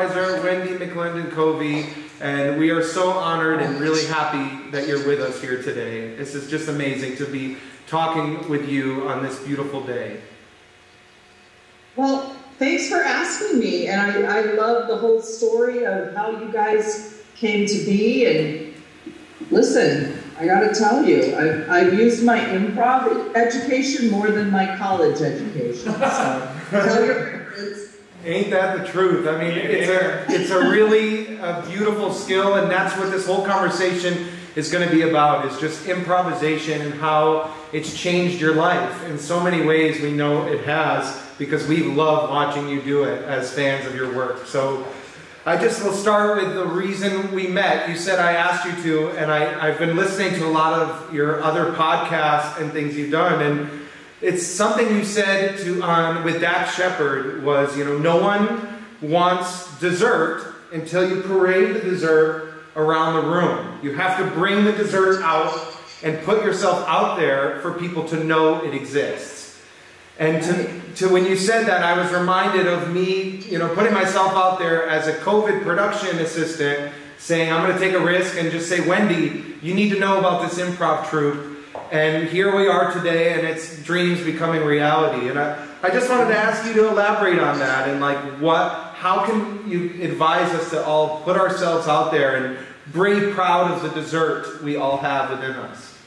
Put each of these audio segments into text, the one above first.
improviser Wendi McLendon-Covey, and we are so honored and really happy that you're with us here today. This is just amazing to be talking with you on this beautiful day. Well, thanks for asking me, and I, I love the whole story of how you guys came to be. And listen, I got to tell you, I've, I've used my improv education more than my college education. So tell your. Ain't that the truth? I mean, it's a it's a really a beautiful skill, and that's what this whole conversation is going to be about. Is just improvisation and how it's changed your life in so many ways. We know it has because we love watching you do it as fans of your work. So. I just will start with the reason we met. You said I asked you to, and I, I've been listening to a lot of your other podcasts and things you've done, and it's something you said to on with Dax Shepard was, you know, no one wants dessert until you parade the dessert around the room. You have to bring the dessert out and put yourself out there for people to know it exists. And to, to when you said that, I was reminded of me, you know, putting myself out there as a COVID production assistant, saying, I'm going to take a risk and just say, Wendi, you need to know about this improv troupe and here we are today, and it's dreams becoming reality. And I, I just wanted to ask you to elaborate on that and like what, how can you advise us to all put ourselves out there and be proud of the dessert we all have within us?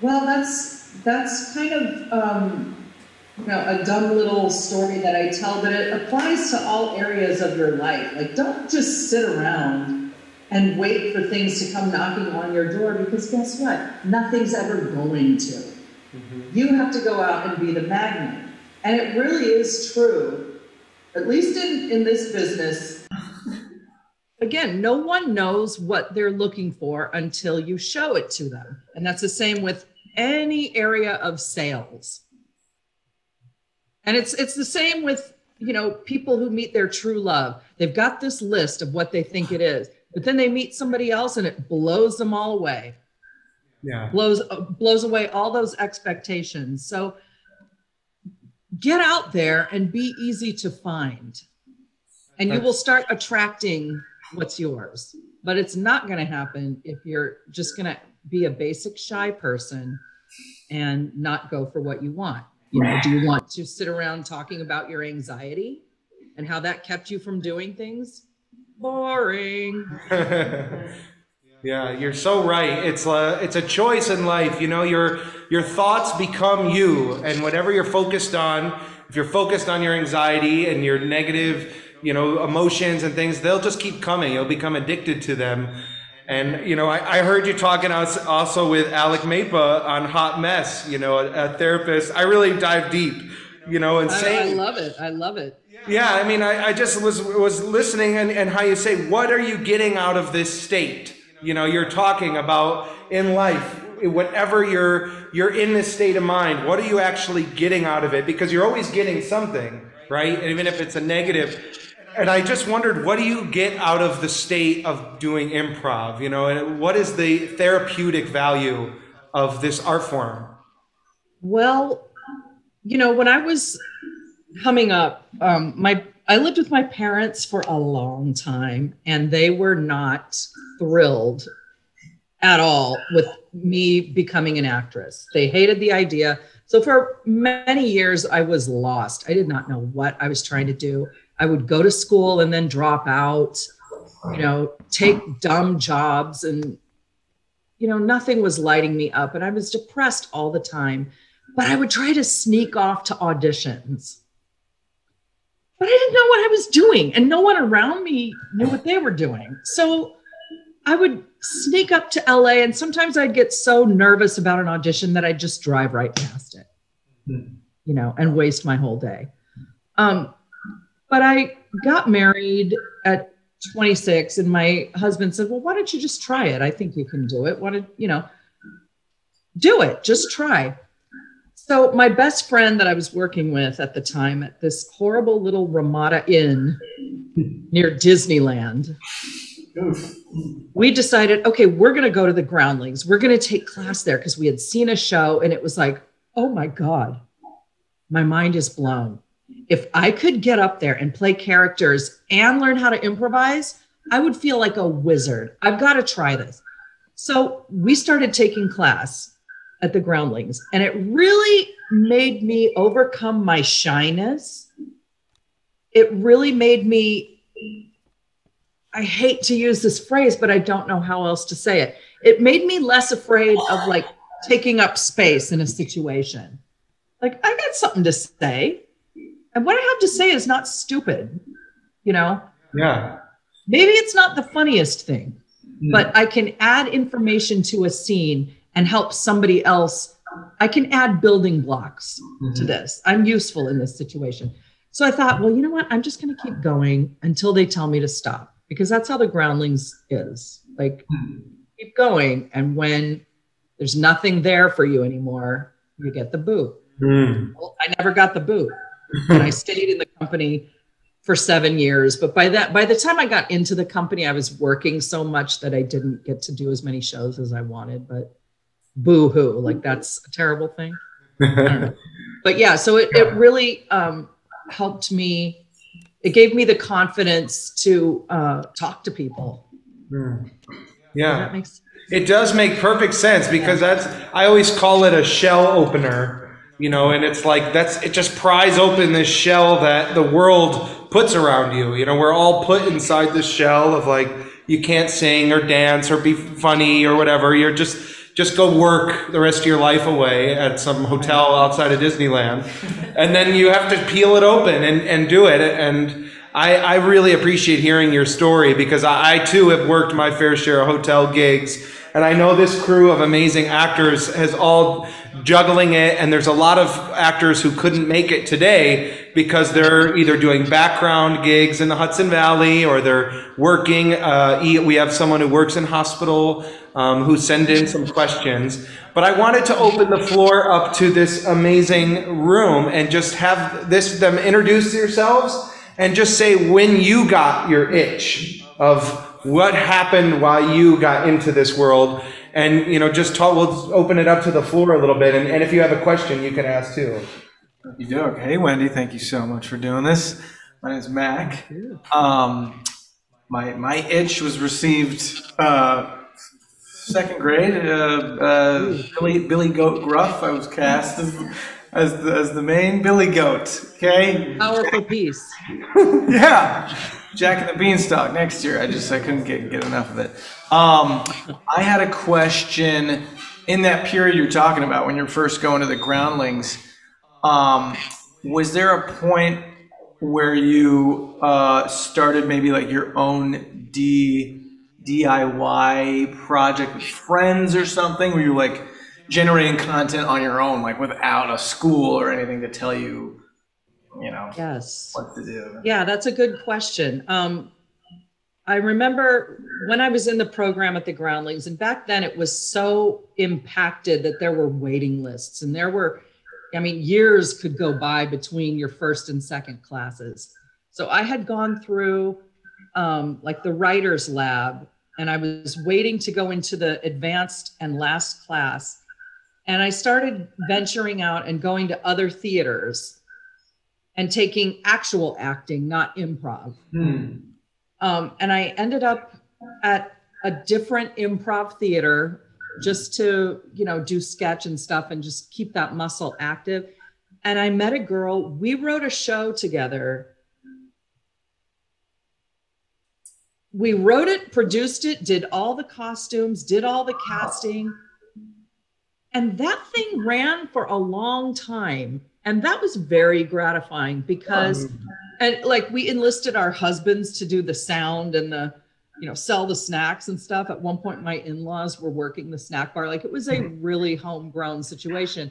Well, that's that's kind of um, you know a dumb little story that I tell, but it applies to all areas of your life. Like, don't just sit around and wait for things to come knocking on your door because guess what? Nothing's ever going to. Mm-hmm. You have to go out and be the magnet. And it really is true, at least in, in this business. Again, no one knows what they're looking for until you show it to them. And that's the same with any area of sales. And it's it's the same with you know people who meet their true love. They've got this list of what they think it is but then they meet somebody else and it blows them all away. Yeah. Blows uh, blows away all those expectations. So get out there and be easy to find. And you will start attracting what's yours. But it's not going to happen if you're just going to be a basic shy person and not go for what you want. You know do you want to sit around talking about your anxiety and how that kept you from doing things boring. yeah, you're so right. It's a it's a choice in life. You know, your your thoughts become you, and whatever you're focused on, if you're focused on your anxiety and your negative, you know, emotions and things, they'll just keep coming. You'll become addicted to them. And you know, I, I heard you talking also with Alec Mapa on Hot Mess. You know, a, a therapist. I really dive deep. You know, and saying, I, I love it. I love it. Yeah, I mean, I, I just was was listening and, and how you say, what are you getting out of this state? You know, you're talking about in life, whatever you're you're in this state of mind, what are you actually getting out of it? Because you're always getting something, right? And Even if it's a. And I just wondered, what do you get out of the state of doing improv? You know, and what is the therapeutic value of this art form? Well, you know, when I was coming up, um, my I lived with my parents for a long time, and they were not thrilled at all with me becoming an actress. They hated the idea. So for many years, I was lost. I did not know what I was trying to do. I would go to school and then drop out, you know, take dumb jobs, and you know, nothing was lighting me up, and I was depressed all the time. But I would try to sneak off to auditions but I didn't know what I was doing, and no one around me knew what they were doing. So I would sneak up to LA, and sometimes I'd get so nervous about an audition that I'd just drive right past it, you know, and waste my whole day. Um, but I got married at 26, and my husband said, Well, why don't you just try it? I think you can do it. Why did you know? Do it, just try. So my best friend that I was working with at the time at this horrible little Ramada Inn near Disneyland we decided, okay, we're going to go to the groundlings. We're going to take class there because we had seen a show and it was like, oh my God, my mind is blown. If I could get up there and play characters and learn how to improvise, I would feel like a wizard. I've got to try this. So we started taking class at the groundlings, and it really made me overcome my shyness. It really made me, I hate to use this phrase, but I don't know how else to say it. It made me less afraid of like taking up space in a situation. Like, I got something to say. And what I have to say is not stupid, you know? Yeah. Maybe it's not the funniest thing, mm. but I can add information to a scene and help somebody else. I can add building blocks mm-hmm. to this. I'm useful in this situation. So I thought, well, you know what? I'm just going to keep going until they tell me to stop because that's how the groundlings is. Like, mm. keep going. And when there's nothing there for you anymore, you get the boot. Mm. Well, I never got the boot. and I stayed in the company for seven years. But by that, by the time I got into the company, I was working so much that I didn't get to do as many shows as I wanted. But boo hoo, like that's a terrible thing. but yeah, so it, it really um, helped me. It gave me the confidence to uh, talk to people. Mm. Yeah. It does make perfect sense because that's, I always call it a shell opener you know and it's like that's it just pries open this shell that the world puts around you you know we're all put inside this shell of like you can't sing or dance or be funny or whatever you're just just go work the rest of your life away at some hotel outside of disneyland. And then you have to peel it open and, and do it. And I, I really appreciate hearing your story because I, I too have worked my fair share of hotel gigs. And I know this crew of amazing actors has all juggling it, and there's a lot of actors who couldn't make it today because they're either doing background gigs in the Hudson Valley or they're working. Uh, we have someone who works in hospital um, who send in some questions. But I wanted to open the floor up to this amazing room and just have this them introduce yourselves and just say when you got your itch of what happened while you got into this world and you know just talk we'll open it up to the floor a little bit and, and if you have a question you can ask too. You do hey wendi thank you so much for doing this. My name is mac. Um, my my itch was received uh, second grade uh, uh, billy billy goat gruff. I was cast as as the, as the main billy goat okay? Powerful piece. Yeah Jack and the Beanstalk next year. I just I couldn't get get enough of it. Um, I had a question in that period you're talking about when you're first going to the groundlings. Um, was there a point where you uh, started maybe like your own D DIY project with friends or something, where you're like generating content on your own, like without a school or anything to tell you you know yes. what to do. Yeah that's a good question. Um, i remember when i was in the program at the groundlings and back then it was so impacted that there were waiting lists and there were i mean years could go by between your first and second classes. So i had gone through um, like the writers lab and i was waiting to go into the advanced and last class and i started venturing out and going to other theaters and taking actual acting, not improv. Hmm. Um, and I ended up at a different improv theater just to, you know, do sketch and stuff and just keep that muscle active. And I met a girl, we wrote a show together. We wrote it, produced it, did all the costumes, did all the casting. And that thing ran for a long time and that was very gratifying because um, and like we enlisted our husbands to do the sound and the you know sell the snacks and stuff at one point my in-laws were working the snack bar like it was a hmm. really homegrown situation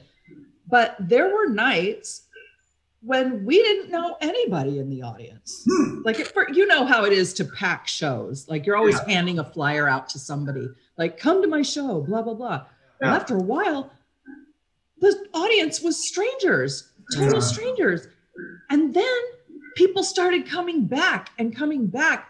but there were nights when we didn't know anybody in the audience hmm. like it, for, you know how it is to pack shows like you're always yeah. handing a flyer out to somebody like come to my show blah blah blah yeah. well, after a while the audience was strangers, total yeah. strangers. And then people started coming back and coming back.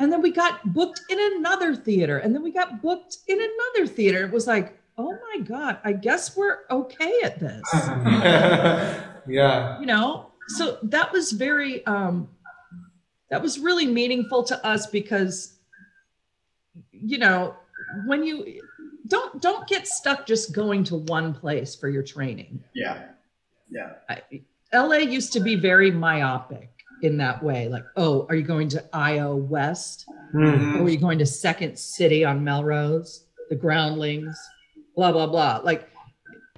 and then we got booked in another theater and then we got booked in another theater it was like oh my god i guess we're okay at this yeah you know so that was very um that was really meaningful to us because you know when you don't don't get stuck just going to one place for your training Yeah. Yeah. I, la used to be very myopic in that way like oh are you going to io west Mhm. or are you going to second city on melrose the groundlings blah blah blah like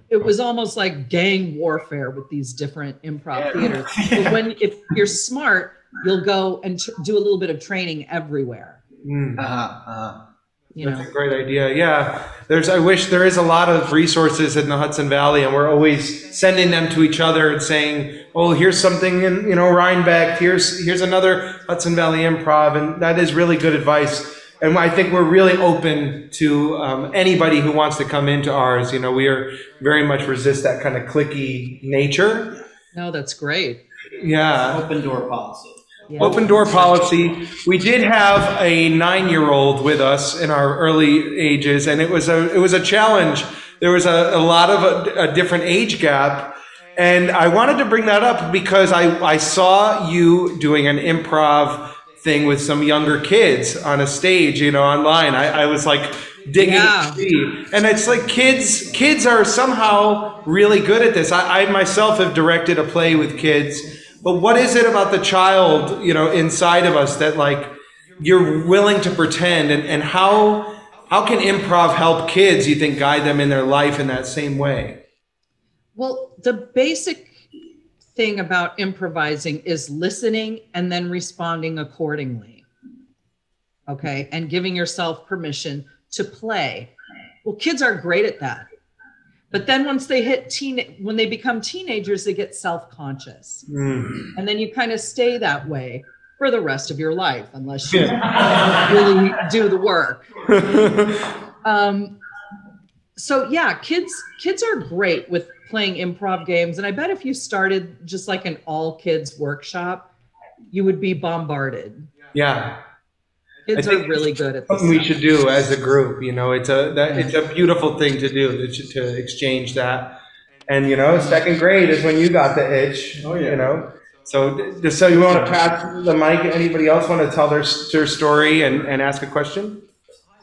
it was almost like gang warfare with these different improv Yeah. theaters but when if you're smart you'll go and tr- do a little bit of training everywhere Mm. Uh-huh. Uh-huh. You That's know a great idea. Yeah. There's I wish there is a lot of resources in the Hudson Valley and we're always sending them to each other and saying, "Oh, here's something in, you know, Rhinebeck. Here's here's another Hudson Valley Improv." And that is really good advice. And I think we're really open to um, anybody who wants to come into ours. You know, we are very much resist that kind of clicky nature. no that's great Yeah. Open door policy. Yeah. Open door policy. We did have a nine-year-old with us in our early ages, and it was a it was a challenge. There was a, a lot of a, a different age gap, and I wanted to bring that up because I I saw you doing an improv thing with some younger kids on a stage, you know, online. I, I was like digging Yeah. and it's like kids kids are somehow really good at this. I, I myself have directed a play with kids. But what is it about the child, you know, inside of us that like you're willing to pretend and, and how how can improv help kids, you think, guide them in their life in that same way? Well, the basic thing about improvising is listening and then responding accordingly. Okay. And giving yourself permission to play. Well, kids are great at that. But then once they hit teen, when they become teenagers, they get self conscious. Mm. And then you kind of stay that way for the rest of your life, unless you really do the work. um, so yeah kids kids are great with playing improv games and i bet if you started just like an all kids workshop you would be bombarded Yeah. Kids I are really good at Something we should do as a group, you know, it's a that it's a beautiful thing to do to, to exchange that. And you know, second grade is when you got the itch. Oh, yeah. You know. So just so you want to pass the mic, anybody else want to tell their their story and, and ask a question?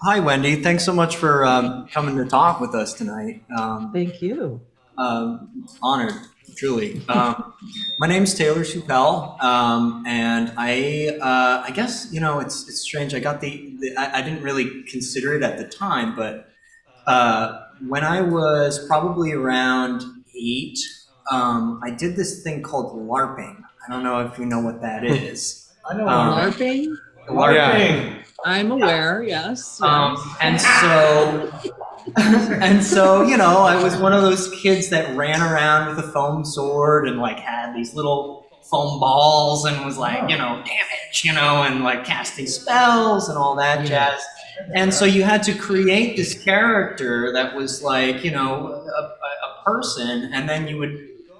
Hi, Wendi. Thanks so much for um, coming to talk with us tonight. Um, thank you um, honored, truly. Um, my name's Taylor Chappelle, um, and I, uh, I guess you know it's it's strange. I got the, the I, I didn't really consider it at the time, but uh, when I was probably around eight, um, I did this thing called LARPing. I don't know if you know what that is. I know. Um, larping LARPing. i'm aware yes, Um, yes. and so, and so, you know, I was one of those kids that ran around with a foam sword and like had these little foam balls and was like, oh. you know, damage, you know, and like casting spells and all that Yeah. jazz. And so you had to create this character that was like, you know, a, a, a person, and then you would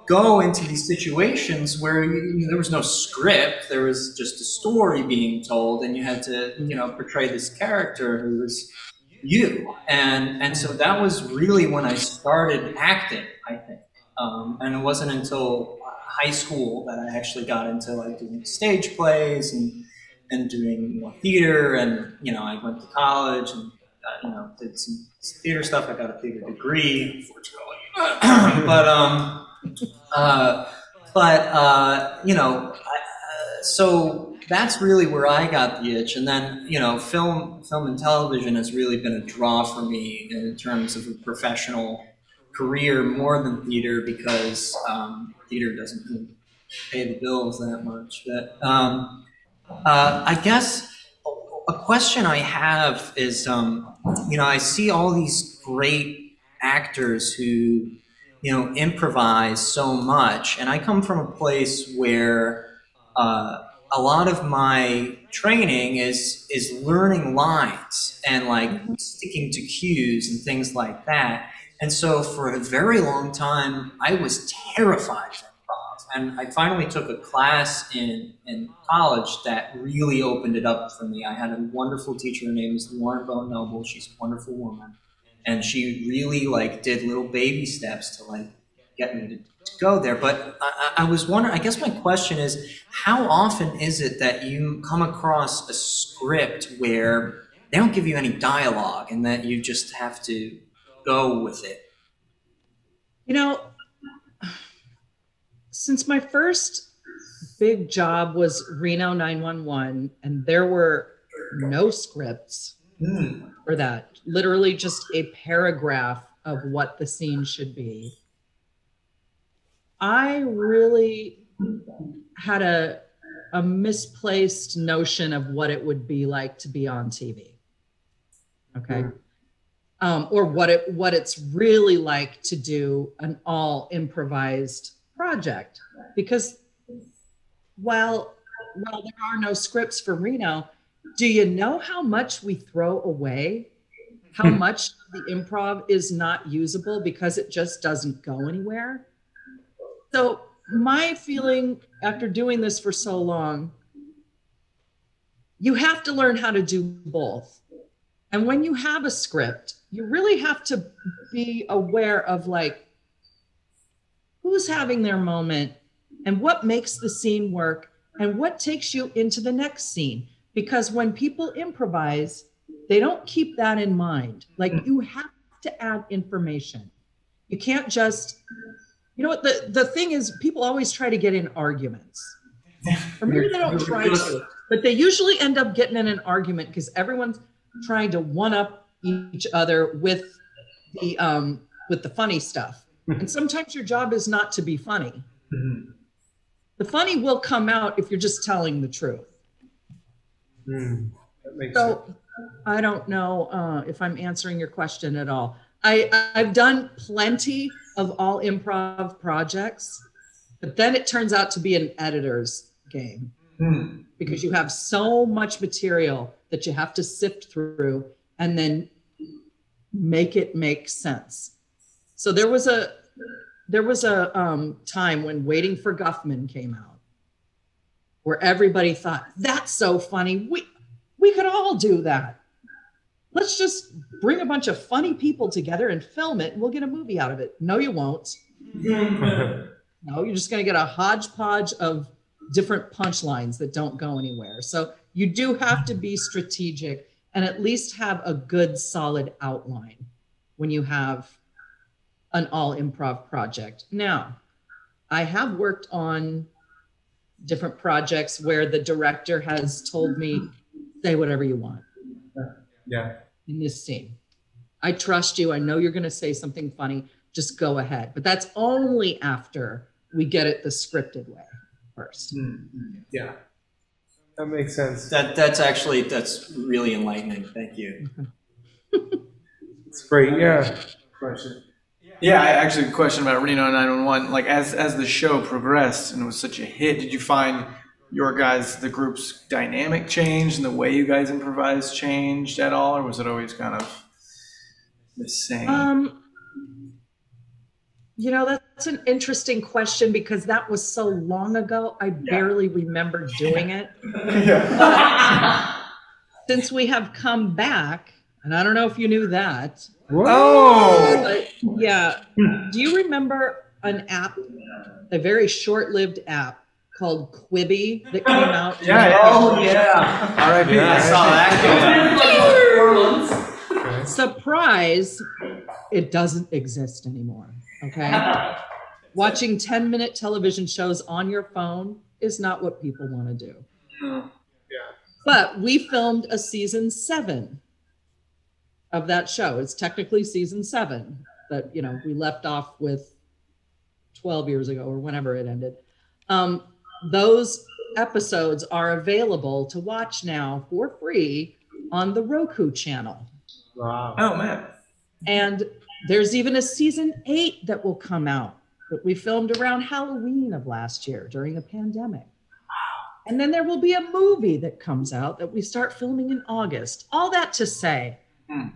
go into these situations where you, there was no script, there was just a story being told, and you had to, you know, portray this character who was you. And and so that was really when I started acting, I think. Um, and it wasn't until high school that I actually got into like doing stage plays and and doing know, theater. And you know, I went to college and uh, you know did some theater stuff. I got a theater degree, unfortunately. but um, uh, but uh, you know, I, uh, so that's really where I got the itch. And then you know, film, film and television has really been a draw for me in terms of a professional career more than theater because um, theater doesn't pay the bills that much. But um, uh, I guess a question I have is, um, you know, I see all these great actors who, you know, improvise so much, and I come from a place where uh, a lot of my training is is learning lines and like sticking to cues and things like that. And so for a very long time, I was terrified of improv. and I finally took a class in in college that really opened it up for me. I had a wonderful teacher. Her name is Lauren Bone Noble. She's a wonderful woman, and she really like did little baby steps to like get me to, to go there. But I, I was wondering. I guess my question is, how often is it that you come across a script where they don't give you any dialogue and that you just have to go with it? You know, since my first big job was Reno 911, and there were no scripts Hmm. for that, literally just a paragraph of what the scene should be. I really had a, a misplaced notion of what it would be like to be on TV. Okay. Um, or what it what it's really like to do an all improvised project. Because while while there are no scripts for Reno, do you know how much we throw away? How much the improv is not usable because it just doesn't go anywhere? So, my feeling after doing this for so long, you have to learn how to do both. And when you have a script, you really have to be aware of like who's having their moment and what makes the scene work and what takes you into the next scene. Because when people improvise they don't keep that in mind. Like you have to add information. You can't just you know what? The the thing is people always try to get in arguments. Or maybe they don't try to but they usually end up getting in an argument because everyone's trying to one up each other with the um with the funny stuff. And sometimes your job is not to be funny. The funny will come out if you're just telling the truth. Mm, that makes sense. so I don't know uh, if I'm answering your question at all. I, I've done plenty of all improv projects, but then it turns out to be an editor's game Hmm. because you have so much material that you have to sift through and then make it make sense. So there was a there was a um, time when Waiting for Guffman came out, where everybody thought that's so funny. We we could all do that. Let's just bring a bunch of funny people together and film it, and we'll get a movie out of it. No, you won't. No, you're just going to get a hodgepodge of different punchlines that don't go anywhere. So you do have to be strategic and at least have a good solid outline when you have an all improv project. Now, I have worked on different projects where the director has told me, say whatever you want Yeah. In this scene. I trust you. I know you're going to say something funny. Just go ahead. But that's only after we get it the scripted way first. Mm-hmm. Yeah. That makes sense. That that's actually that's really enlightening. Thank you. It's great. Yeah. Question. Yeah, I actually question about Reno 911. Like as as the show progressed and it was such a hit, did you find your guys the group's dynamic changed and the way you guys improvised changed at all, or was it always kind of the same? Um, you know, that's an interesting question because that was so long ago. I barely remember doing it. Since we have come back, and I don't know if you knew that, oh, yeah. Do you remember an app, a very short-lived app called Quibi that came out? yeah, yeah. Oh yeah, R.I.P. I saw that. Surprise, it doesn't exist anymore. Okay. Watching 10 minute television shows on your phone is not what people want to do. Yeah. But we filmed a season seven of that show. It's technically season seven, but you know, we left off with 12 years ago or whenever it ended. Um, those episodes are available to watch now for free on the Roku channel. Wow. Oh man. And there's even a season eight that will come out that we filmed around Halloween of last year during a pandemic. And then there will be a movie that comes out that we start filming in August. All that to say, Hmm.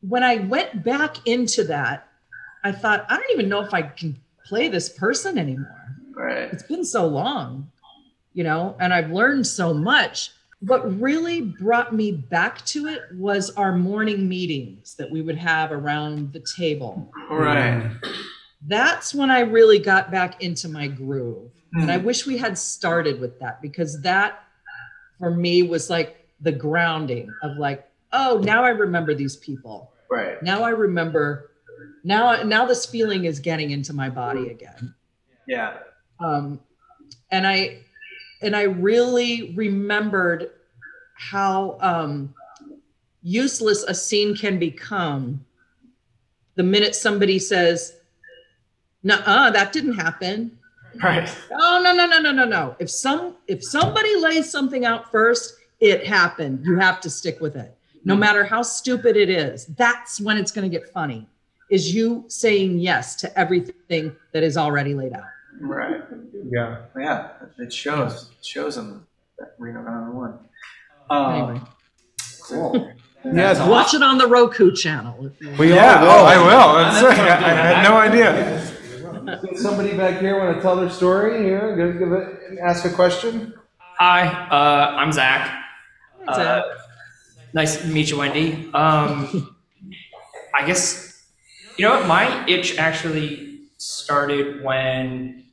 when I went back into that, I thought, I don't even know if I can play this person anymore. Right. it's been so long, you know, and I've learned so much. What really brought me back to it was our morning meetings that we would have around the table. Right. That's when I really got back into my groove. And Hmm. I wish we had started with that because that for me was like the grounding of like, oh, now I remember these people. Right. Now I remember now now this feeling is getting into my body again Yeah. Um, and I and I really remembered how um, useless a scene can become the minute somebody says, "Nuh-uh, that didn't happen." Right. Oh no no no no no no! If some if somebody lays something out first, it happened. You have to stick with it, no matter how stupid it is. That's when it's going to get funny. Is you saying yes to everything that is already laid out. Right. Yeah. Yeah. It shows. It shows them that Reno 911. Um, Anyway. Cool. Yeah. Watch it on the Roku channel. We Yeah. all Oh, will. I will. That's, That's I, I'm I had no idea. Does somebody back here want to tell their story here? Give, give it, ask a question. Hi, uh, I'm Zach. Zach. Uh, nice to meet you, Wendi. Um, I guess, you know what? My itch actually started when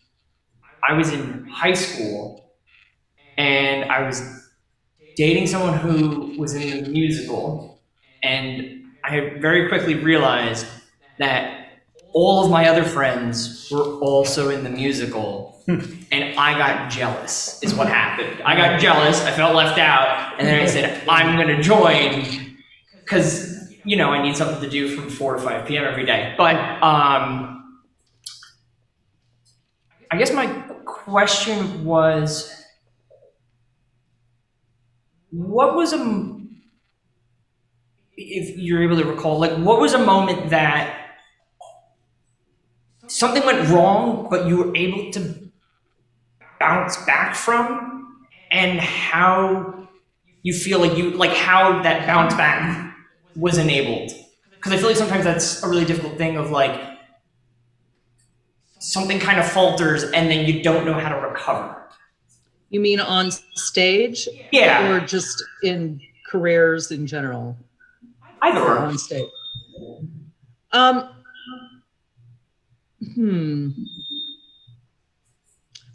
I was in high school and I was dating someone who was in the musical. And I very quickly realized that all of my other friends were also in the musical and I got jealous, is what happened. I got jealous, I felt left out, and then I said, I'm gonna join because, you know, I need something to do from 4 to 5 p.m. every day. But um, I guess my question was what was a if you're able to recall, like, what was a moment that something went wrong, but you were able to bounce back from, and how you feel like you like how that bounce back was enabled. Because I feel like sometimes that's a really difficult thing of like something kind of falters and then you don't know how to recover. You mean on stage Yeah, or just in careers in general? either Or on stage. Um. Hmm.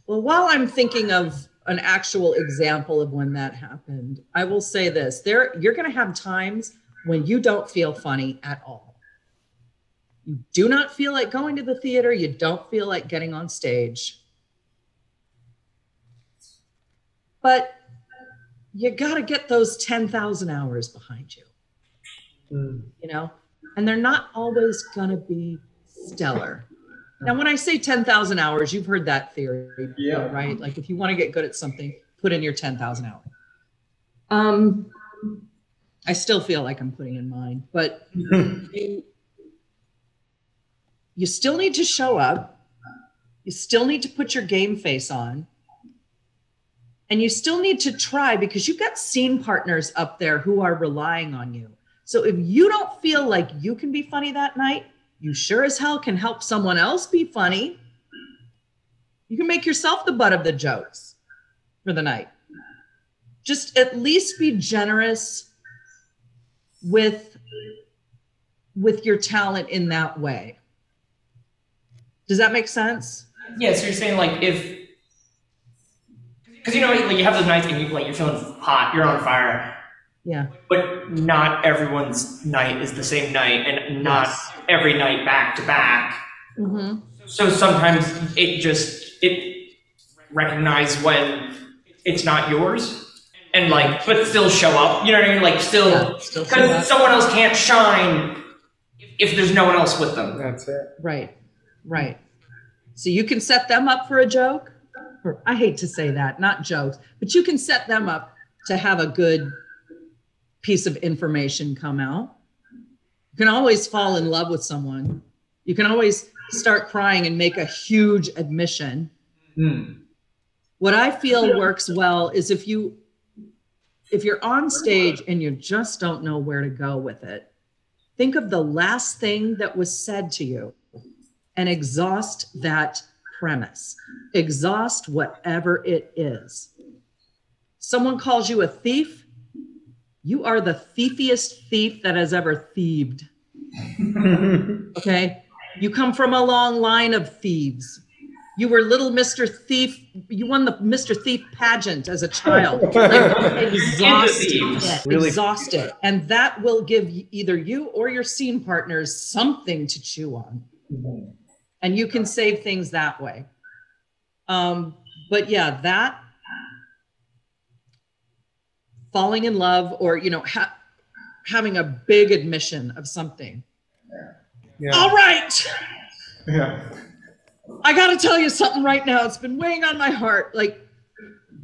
Well, while I'm thinking of an actual example of when that happened, I will say this: there, you're going to have times when you don't feel funny at all. You do not feel like going to the theater. You don't feel like getting on stage. But you got to get those 10,000 hours behind you you know, and they're not always going to be stellar. Now, when I say 10,000 hours, you've heard that theory, before, Yeah. right? Like if you want to get good at something, put in your 10,000 hours. Um, I still feel like I'm putting in mine, but you, you still need to show up. You still need to put your game face on. And you still need to try because you've got scene partners up there who are relying on you. So if you don't feel like you can be funny that night, you sure as hell can help someone else be funny. You can make yourself the butt of the jokes for the night. Just at least be generous with with your talent in that way. Does that make sense? Yeah, so you're saying like if, because you know like you have those nights and you like you're feeling hot, you're on fire, Yeah. but not everyone's night is the same night, and not Yes. every night back to back. Mm-hmm. So sometimes it just it recognize when it's not yours, and like but still show up. You know what I mean? Like still still show up. because someone else can't shine if there's no one else with them. That's it. Right, right. So you can set them up for a joke, or I hate to say that, not jokes, but you can set them up to have a good piece of information come out. You can always fall in love with someone. You can always start crying and make a huge admission. Hmm. What I feel works well is if you if you're on stage and you just don't know where to go with it, think of the last thing that was said to you and exhaust that premise. Exhaust whatever it is. Someone calls you a thief, you are the thiefiest thief that has ever thieved. okay? You come from a long line of thieves. You were little Mr. Thief. You won the Mr. Thief pageant as a child. Like, exhaust it. Really- Exhaust it. And that will give either you or your scene partners something to chew on. Mm-hmm. And you can save things that way. Um, but yeah, that falling in love or, you know, ha- having a big admission of something. Yeah. All right. Yeah. I got to tell you something right now. It's been weighing on my heart. Like,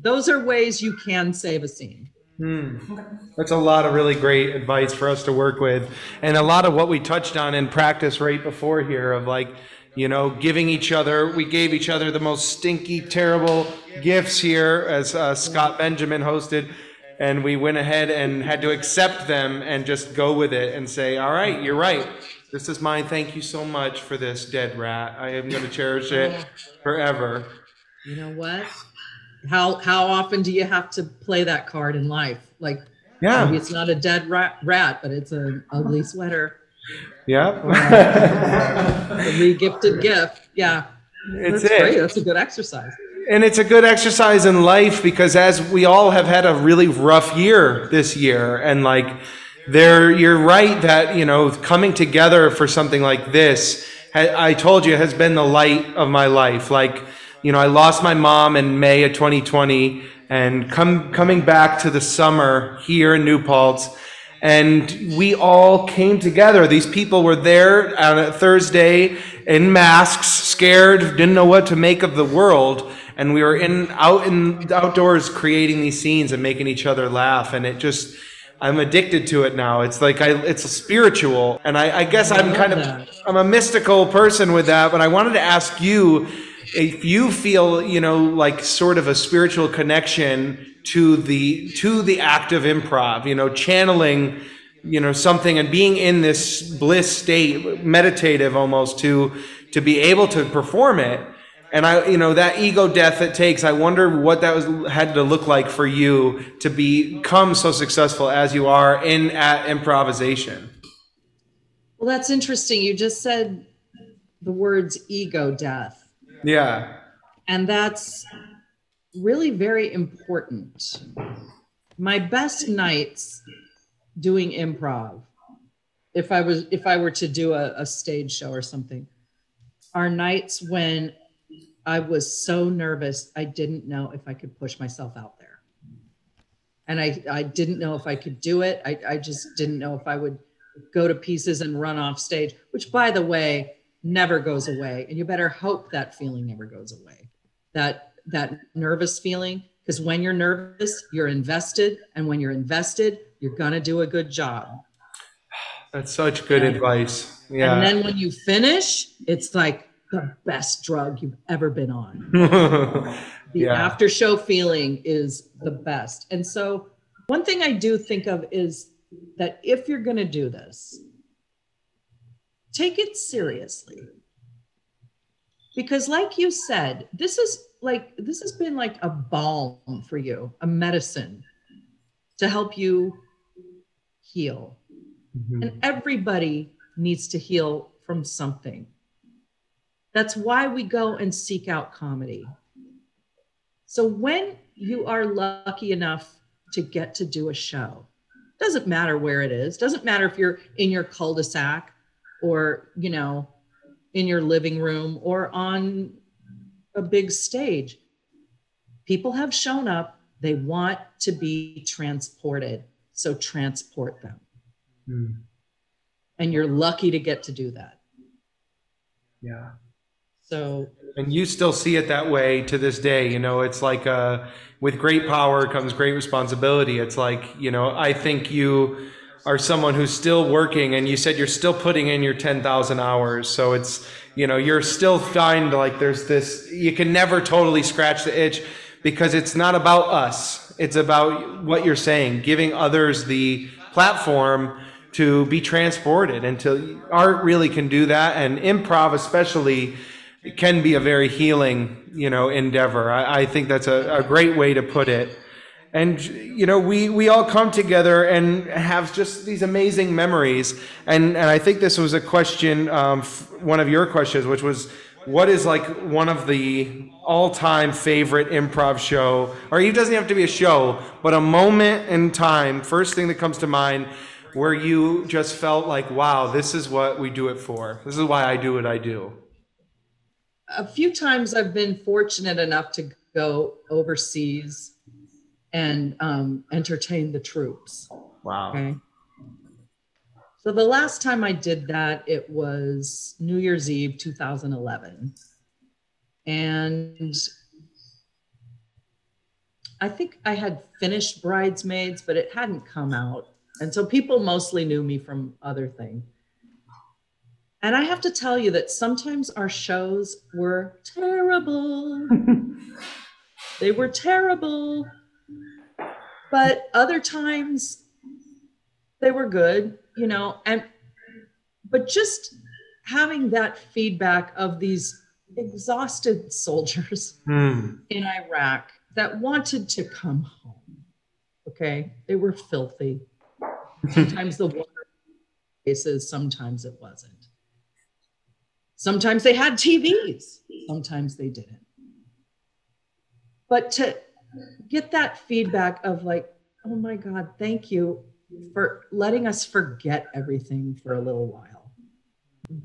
those are ways you can save a scene. Hmm. That's a lot of really great advice for us to work with. And a lot of what we touched on in practice right before here of like, you know, giving each other, we gave each other the most stinky, terrible gifts here as uh, Scott Benjamin hosted. And we went ahead and had to accept them and just go with it and say, all right, you're right. This is mine. Thank you so much for this dead rat. I am going to cherish it forever. You know what? How how often do you have to play that card in life? Like, maybe Yeah. it's not a dead rat, rat but it's an ugly sweater, Yeah. the re-gifted gift. Yeah, it's that's it. great. That's a good exercise. And it's a good exercise in life because as we all have had a really rough year this year and like there you're right that you know coming together for something like this I told you has been the light of my life like you know I lost my mom in May of 2020 and come coming back to the summer here in New Paltz and we all came together. These people were there on a Thursday in masks, scared, didn't know what to make of the world, and we were in out in outdoors creating these scenes and making each other laugh. And it just, I'm addicted to it now. It's like I, it's spiritual, and I, I guess I'm love kind of, I'm a mystical person with that. But I wanted to ask you if you feel, you know, like sort of a spiritual connection to the to the act of improv, you know, channeling, you know, something and being in this bliss state, meditative almost to to be able to perform it. And I, you know, that ego death it takes. I wonder what that was had to look like for you to become so successful as you are in at improvisation. Well, that's interesting. You just said the words ego death, Yeah. and that's really very important. My best nights doing improv, if I was if I were to do a, a stage show or something, are nights when I was so nervous I didn't know if I could push myself out there. And I, I didn't know if I could do it. I, I just didn't know if I would go to pieces and run off stage, which by the way, never goes away. And you better hope that feeling never goes away. That that nervous feeling, because when you're nervous, you're invested. And when you're invested, you're gonna do a good job. That's such good advice. Yeah. And then when you finish, it's like the best drug you've ever been on. The Yeah. after show feeling is the best. And so, one thing I do think of is that if you're going to do this, take it seriously. Because, like you said, this is like, this has been like a balm for you, a medicine to help you heal. Mm-hmm. And everybody needs to heal from something. That's why we go and seek out comedy. So when you are lucky enough to get to do a show, doesn't matter where it is, doesn't matter if you're in your cul-de-sac or, you know, in your living room or on a big stage. People have shown up, they want to be transported. So transport them. Hmm. And you're lucky to get to do that. Yeah. So And you still see it that way to this day. You know, it's like uh, with great power comes great responsibility. It's like, you know, I think you are someone who's still working and you said you're still putting in your 10,000 hours. So it's, you know, you're still find like there's this, you can never totally scratch the itch because it's not about us. It's about what you're saying, giving others the platform to be transported and to art really can do that and improv especially can be a very healing, you know, endeavor. I, I think that's a, a great way to put it. And you know, we we all come together and have just these amazing memories. And and I think this was a question, um, one of your questions, which was, what is like one of the all-time favorite improv show, or it doesn't have to be a show, but a moment in time, first thing that comes to mind, where you just felt like, wow, this is what we do it for. This is why I do what I do. a few times I've been fortunate enough to go overseas and um, entertain the troops. Wow. Okay. So the last time I did that, it was New Year's Eve 2011. And I think I had finished Bridesmaids, but it hadn't come out. And so people mostly knew me from other things. And I have to tell you that sometimes our shows were terrible. they were terrible. But other times they were good, you know, and but just having that feedback of these exhausted soldiers Hmm. in Iraq that wanted to come home. Okay. They were filthy. Sometimes the water places, sometimes it wasn't. Sometimes they had TVs, sometimes they didn't. But to get that feedback of like, oh my God, thank you for letting us forget everything for a little while.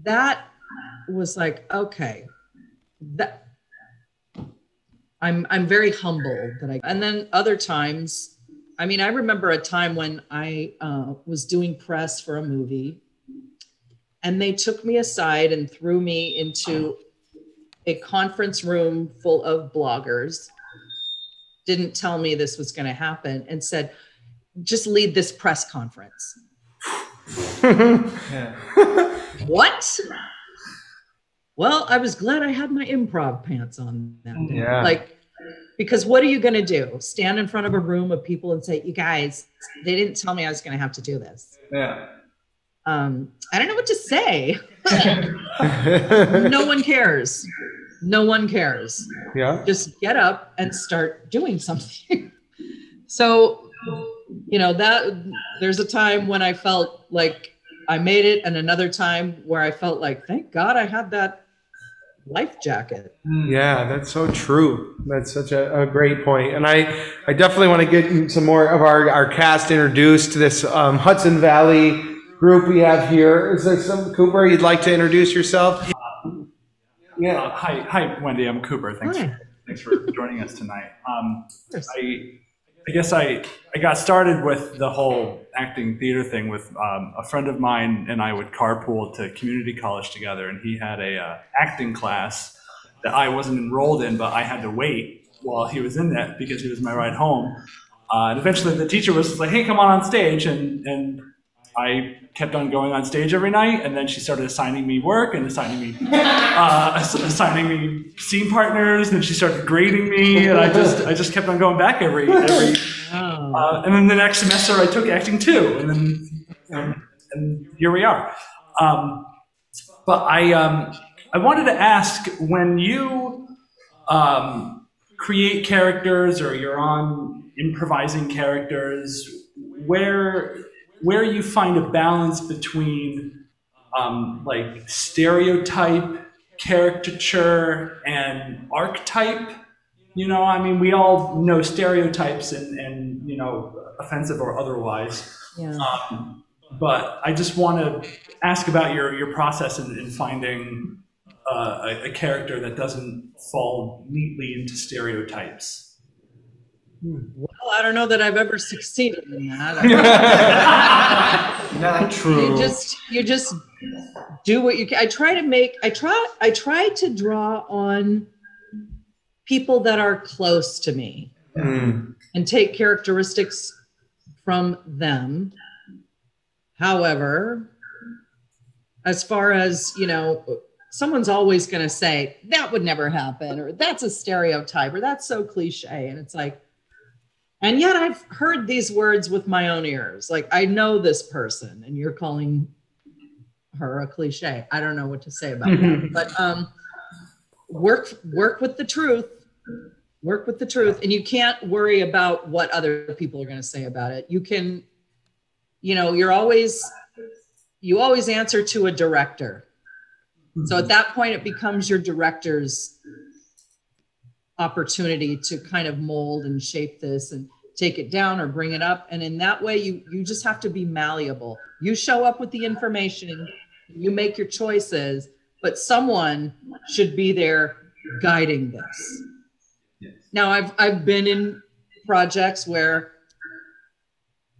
That was like, okay, that I'm I'm very humbled that I and then other times, I mean, I remember a time when I uh, was doing press for a movie, and they took me aside and threw me into a conference room full of bloggers. Didn't tell me this was going to happen, and said, "Just lead this press conference." What? Well, I was glad I had my improv pants on that day. Yeah. Like, because what are you going to do? Stand in front of a room of people and say, "You guys, they didn't tell me I was going to have to do this." Yeah. Um, I don't know what to say. no one cares. No one cares. yeah. Just get up and start doing something. so, you know, that there's a time when I felt like I made it, and another time where I felt like, thank God I had that life jacket. Yeah, that's so true. That's such a, a great point. And I, I definitely want to get some more of our, our cast introduced to this um, Hudson Valley group we have here. Is there some, Cooper, you'd like to introduce yourself? Yeah. Uh, hi, hi, Wendi. I'm Cooper. Thanks, Hi. For, thanks for joining us tonight. Um. I, I guess I, I got started with the whole acting theater thing with um, a friend of mine and I would carpool to community college together, and he had a uh, acting class that I wasn't enrolled in, but I had to wait while he was in that because he was my ride home. Uh, and eventually, the teacher was like, "Hey, come on on stage," and and I kept on going on stage every night, and then she started assigning me work and assigning me uh, ass- assigning me scene partners, and she started grading me, and I just I just kept on going back every every. Oh. Uh, and then the next semester, I took acting too, and then and, and here we are. Um, but I um, I wanted to ask when you um, create characters or you're on improvising characters, where where you find a balance between um, like stereotype, caricature, and archetype. You know, I mean, we all know stereotypes and, and you know, offensive or otherwise. Yeah. Um, but I just want to ask about your, your process in, in finding uh, a, a character that doesn't fall neatly into stereotypes. Well, I don't know that I've ever succeeded in that. Not true. you just you just do what you can. I try to make I try I try to draw on people that are close to me Mm. and take characteristics from them. However, as far as, you know, someone's always going to say that would never happen or that's a stereotype or that's so cliche and it's like and yet I've heard these words with my own ears. Like I know this person and you're calling her a cliche. I don't know what to say about that. But um work work with the truth work with the truth and you can't worry about what other people are going to say about it you can you know you're always you always answer to a director so at that point it becomes your director's opportunity to kind of mold and shape this and take it down or bring it up. And in that way you you just have to be malleable. You show up with the information you make your choices but someone should be there guiding this. Now i've i've been in projects where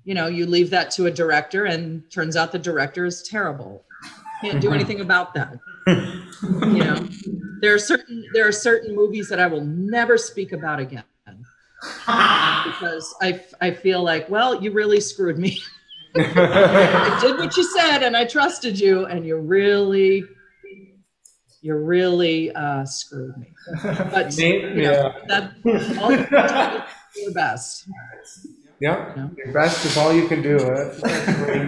you know you leave that to a director and turns out the director is terrible. Can't do anything about that you know there are certain there are certain movies that i will never speak about again. Because i i feel like well you really screwed me. I did what you said and i trusted you and you really you really uh screwed me. But you know, that all your best. Yeah, Yeah. your best is all you can do.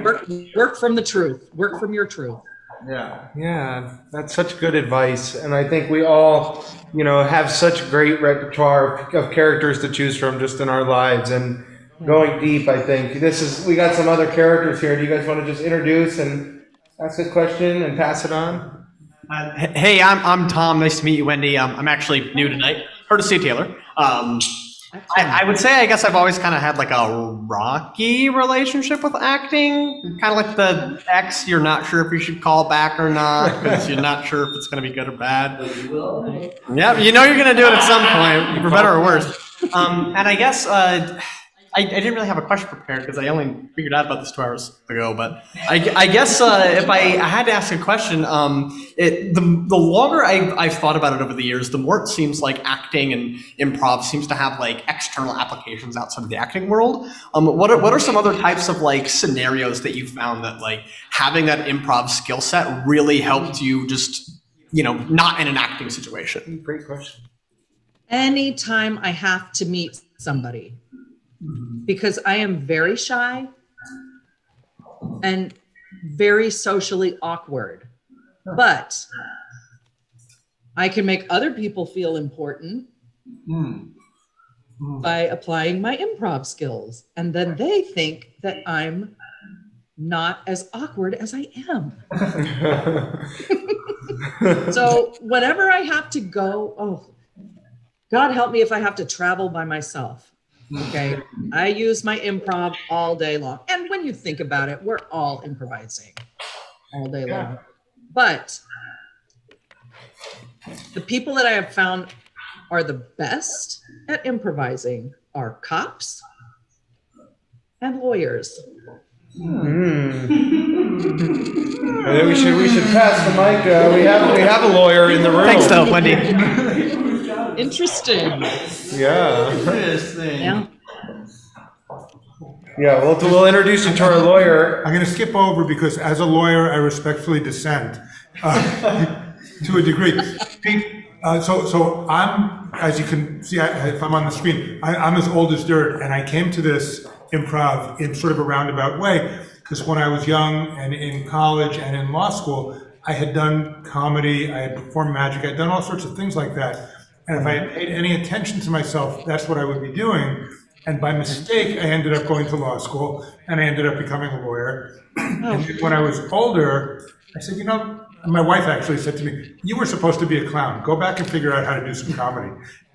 Work work from the truth. Work from your truth Yeah. Yeah, that's such good advice, and I think we all, you know, have such great repertoire of, of characters to choose from just in our lives. And going deep, I think this is. We got some other characters here. Do you guys want to just introduce and ask a question and pass it on? Uh, hey, I'm, I'm Tom. Nice to meet you, Wendi. Um, I'm actually new tonight. Heard of Steve Taylor. Um, I, I would say I guess I've always kind of had like a rocky relationship with acting. Kind of like the ex you're not sure if you should call back or not because you're not sure if it's going to be good or bad. Yeah, you know you're going to do it at some point, for better or worse. Um, and I guess uh, I, I didn't really have a question prepared because I only figured out about this two hours ago. But I, I guess uh, if I, I had to ask a question, um, it, the, the longer I've, I've thought about it over the years, the more it seems like acting and improv seems to have like external applications outside of the acting world. Um, what are, what are some other types of like scenarios that you found that like having that improv skill set really helped you just you know not in an acting situation? Great question. anytime I have to meet somebody Mm-hmm. because I am very shy and very socially awkward. But I can make other people feel important mm. Mm. by applying my improv skills. And then they think that I'm not as awkward as I am. so whenever I have to go, oh, God help me if I have to travel by myself. Okay. I use my improv all day long. And when you think about it, we're all improvising all day long. But the people that I have found are the best at improvising are cops and lawyers. I think we should we should pass the mic. Uh, we have we have a lawyer in the room. Thanks, though, Wendi. Interesting. Yeah, Yeah. yeah. We'll we'll introduce you to our lawyer. I'm going to skip over because as a lawyer, I respectfully dissent uh, to a degree. Pete, uh, so, so I'm, as you can see, I, if I'm on the screen, I, I'm as old as dirt, and I came to this improv in sort of a roundabout way because when I was young and in college and in law school, I had done comedy, I had performed magic, I'd done all sorts of things like that. And if I had paid any attention to myself, that's what I would be doing. And by mistake, I ended up going to law school and I ended up becoming a lawyer. And when I was older, I said, you know, my wife actually said to me, you were supposed to be a clown. Go back and figure out how to do some comedy.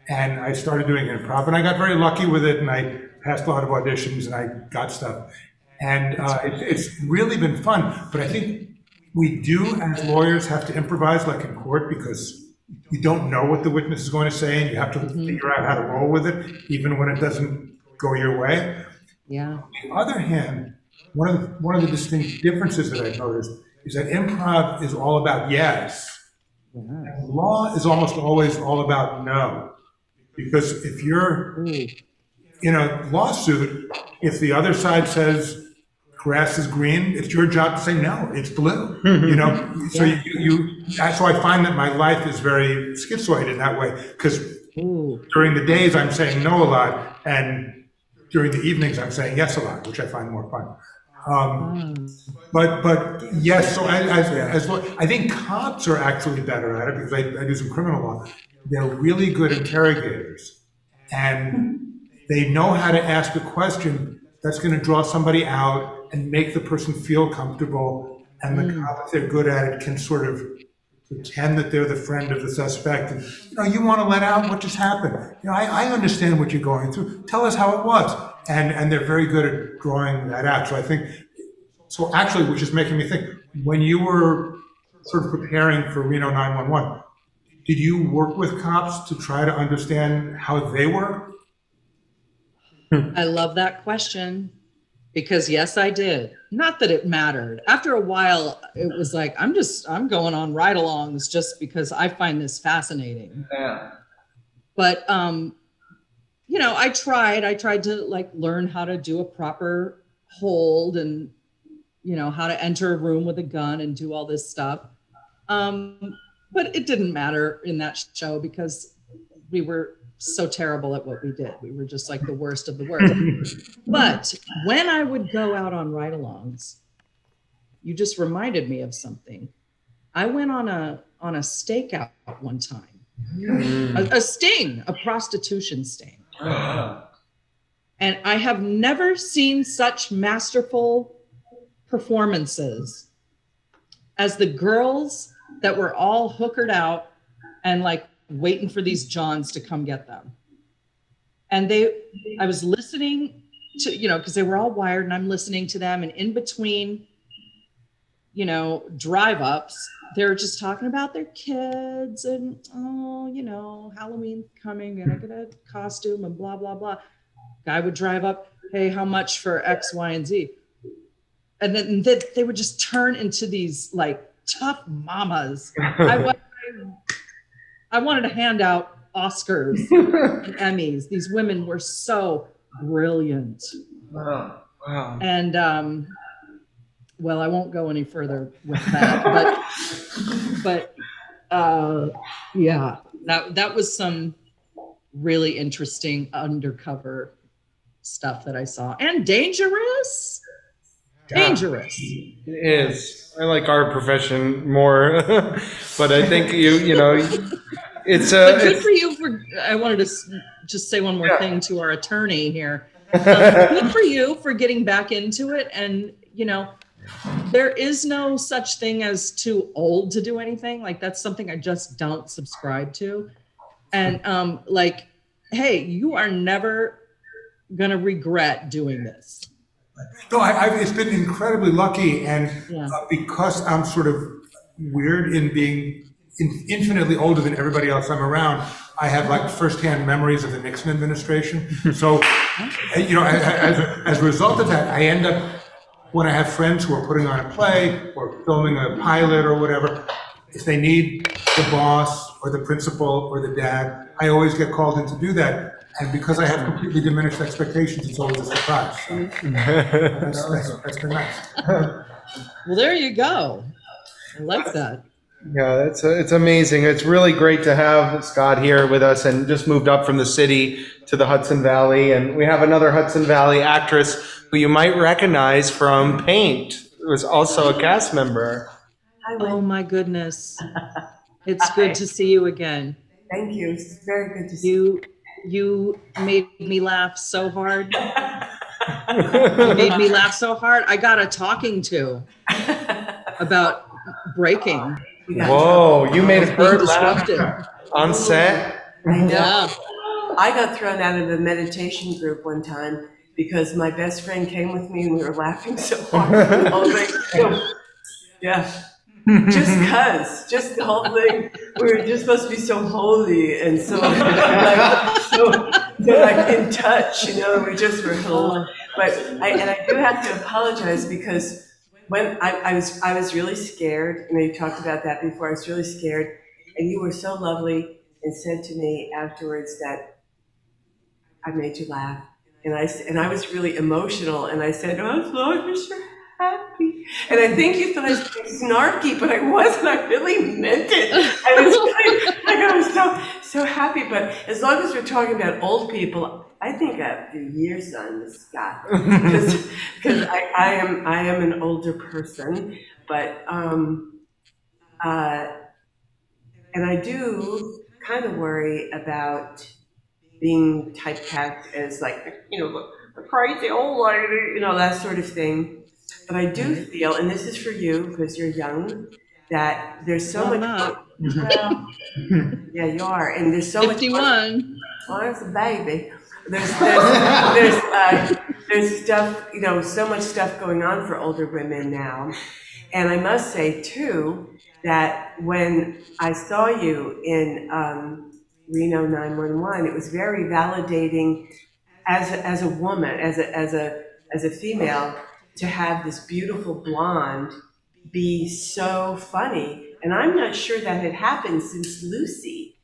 And I started doing improv and I got very lucky with it and I passed a lot of auditions and I got stuff. And uh, it, it's really been fun. But I think we do, as lawyers, have to improvise like in court because you don't know what the witness is going to say and you have to mm-hmm. figure out how to roll with it, even when it doesn't go your way. Yeah. On the other hand, one of the, one of the distinct differences that I've noticed is that improv is all about yes. And law is almost always all about no. Because if you're mm. in a lawsuit, if the other side says grass is green, it's your job to say no, it's blue. You know, so you, you that's why I find that my life is very schizoid in that way. Because during the days I'm saying no a lot, and during the evenings I'm saying yes a lot, which I find more fun. Um, but but yes, so as, as, as well, I think cops are actually better at it because I, I do some criminal law. They're really good interrogators, and they know how to ask a question that's going to draw somebody out and make the person feel comfortable. And the hmm. cop, if they're good at it, can sort of pretend that they're the friend of the suspect. And, you know, you want to let out what just happened. You know, I, I understand what you're going through. Tell us how it was. And, and they're very good at drawing that out. So I think, so actually, which is making me think, when you were sort of preparing for Reno 911, did you work with cops to try to understand how they work? I love that question because yes, I did. Not that it mattered. After a while, it was like, I'm just, I'm going on ride alongs just because I find this fascinating. Yeah. But, um, you know, I tried, I tried to like learn how to do a proper hold and, you know, how to enter a room with a gun and do all this stuff. Um, but it didn't matter in that show because we were so terrible at what we did. We were just like the worst of the worst. but when I would go out on ride alongs, you just reminded me of something. I went on a on a stakeout one time. Mm. A, a sting, a prostitution sting. And I have never seen such masterful performances as the girls that were all hookered out and like waiting for these Johns to come get them. And they, I was listening to, you know, because they were all wired and I'm listening to them. And in between, you know, drive ups, they're just talking about their kids and, oh, you know, Halloween coming and I get a costume and blah, blah, blah. Guy would drive up, hey, how much for X, Y, and Z? And then they, would just turn into these like tough mamas. I, I wanted to hand out Oscars and Emmys. These women were so brilliant. Wow. Wow. And um, well, I won't go any further with that, but but uh, yeah, that that was some really interesting undercover stuff that I saw, and dangerous, dangerous. It is. I like our profession more, but I think you you know it's a But good for you for. I wanted to just say one more Yeah. thing to our attorney here. Um, good for you for getting back into it, and you know, there is no such thing as too old to do anything. Like that's something I just don't subscribe to. And um, like, hey, you are never gonna regret doing this. No, I, I've, it's been incredibly lucky, and Yeah. uh, because I'm sort of weird in being in, infinitely older than everybody else I'm around, I have like firsthand memories of the Nixon administration. So, uh, you know, as, as a result of that, I end up when I have friends who are putting on a play or filming a pilot or whatever. If they need the boss or the principal or the dad, I always get called in to do that. And because I have completely diminished expectations, it's always a surprise. So that's, that's, that's been nice. Well, there you go. I like that. Yeah, it's uh, it's amazing. It's really great to have Scott here with us, and just moved up from the city to the Hudson Valley, and we have another Hudson Valley actress who you might recognize from Paint, who is also a cast member. Oh my goodness. It's good to see you again. Thank you. It's very good to see You you made me laugh so hard. You made me laugh so hard. I got a talking to about breaking. Whoa, you made a Being bird laugh disruptive. on set. I. Yeah. I got thrown out of a meditation group one time because my best friend came with me and we were laughing so hard. The whole thing. Yeah. Just cause, just the whole thing. We were just supposed to be so holy and so like so, like in touch, you know. We just were, but I and I do have to apologize because when I, I was I was really scared. You know, you talked about that before. I was really scared, and you were so lovely and said to me afterwards that I made you laugh, and I and I was really emotional, and I said, "Oh, long as you're happy," and I think you thought I was being snarky, but I wasn't. I really meant it. I was really, like I was so so happy. But as long as we're talking about old people, I I think a few years on Scott because because I, I am I am an older person, but um, uh, and I do kind of worry about being typecast as like you know a crazy old lady, you know that sort of thing. But I do feel, and this is for you because you're young, that there's so Well, much. not. Well, yeah, you are, and there's so much. 51. Well, it's a baby. There's there's there's uh, there's stuff you know so much stuff going on for older women now, and I must say too that when I saw you in um, Reno 911, it was very validating as a, as a woman, as a as a as a female, to have this beautiful blonde be so funny. And I'm not sure that had happened since Lucy.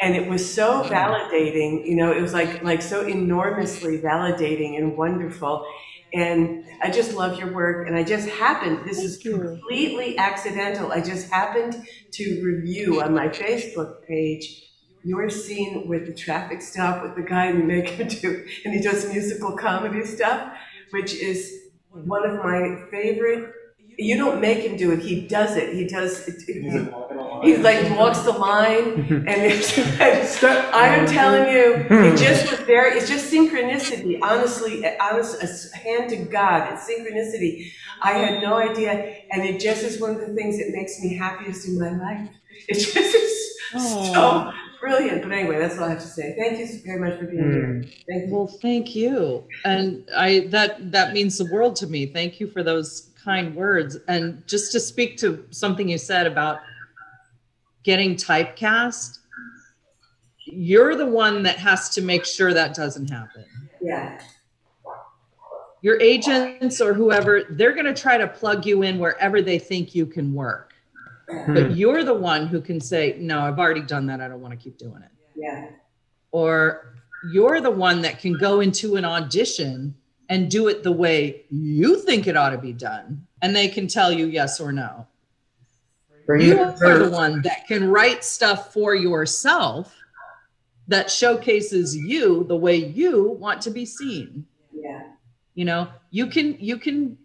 And it was so mm-hmm. validating you know it was like like so enormously validating and wonderful. And i just love your work. And i just happened this is completely accidental. I just happened to review on my facebook page your scene with the traffic stop with the guy and you make him do and he does musical comedy stuff which is one of my favorite you don't make him do it he does it he does it, it- He's like walks the line, and it's, I am telling you, it just was very. It's just synchronicity. Honestly, honest, a hand to God. It's synchronicity. I had no idea, and it just is one of the things that makes me happiest in my life. It just is so brilliant. But anyway, that's all I have to say. Thank you very much for being here. Hmm. Thank you. Well, thank you. And I that that means the world to me. Thank you for those kind words. And just to speak to something you said about getting typecast, you're the one that has to make sure that doesn't happen. Yeah. Your agents or whoever, they're going to try to plug you in wherever they think you can work. But you're the one who can say, "No, I've already done that. I don't want to keep doing it." Yeah. or you're the one that can go into an audition and do it the way you think it ought to be done and they can tell you yes or no you are the one that can write stuff for yourself that showcases you the way you want to be seen Yeah. you know you can you can